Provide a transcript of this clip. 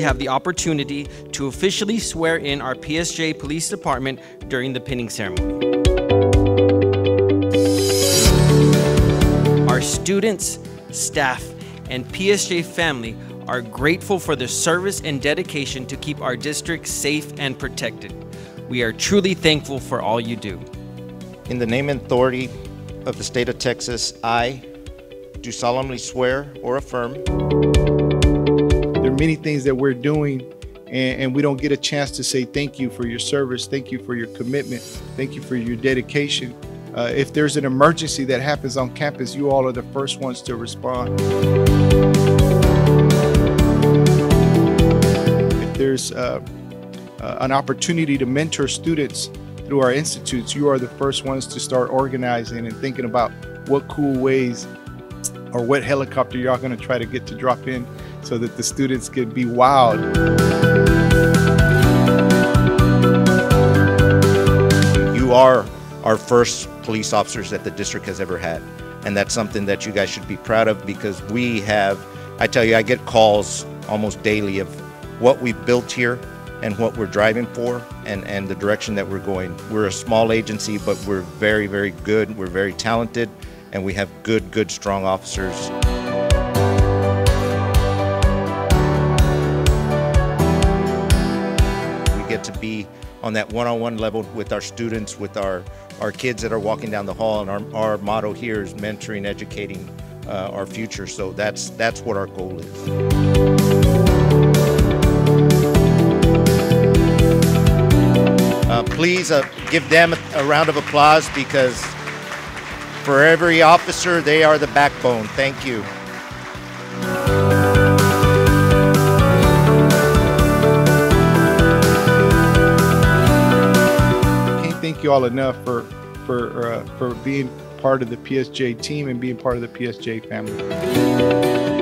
have the opportunity to officially swear in our PSJA Police Department during the pinning ceremony. Our students, staff, and PSJA family are grateful for the service and dedication to keep our district safe and protected. We are truly thankful for all you do. In the name and authority of the state of Texas, I do solemnly swear or affirm many things that we're doing, and, and we don't get a chance to say thank you for your service, thank you for your commitment, thank you for your dedication. Uh, if there's an emergency that happens on campus, you all are the first ones to respond. If there's uh, uh, an opportunity to mentor students through our institutes, you are the first ones to start organizing and thinking about what cool ways or what helicopter y'all going to try to get to drop in so that the students can be wowed. you are our first police officers that the district has ever had. And that's something that you guys should be proud of because we have, I tell you, I get calls almost daily of what we've built here and what we're driving for and, and the direction that we're going. We're a small agency, but we're very, very good. We're very talented and we have good, good, strong officers. We get to be on that one-on-one level with our students, with our, our kids that are walking down the hall, and our, our motto here is mentoring, educating uh, our future. So that's that's what our goal is. Uh, please uh, give them a round of applause because for every officer, they are the backbone. Thank you. Can't thank you all enough for for uh, for being part of the PSJA team and being part of the PSJA family.